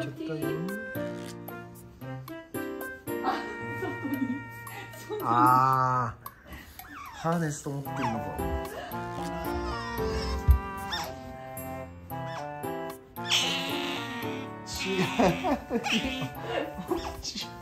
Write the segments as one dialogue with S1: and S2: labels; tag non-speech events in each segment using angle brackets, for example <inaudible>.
S1: ちゃったよああハーネスと思ってるのか。<laughs> <laughs>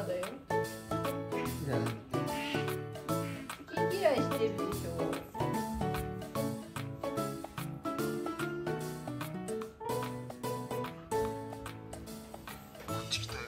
S2: いしてるでしょこっ
S1: ち来たよ。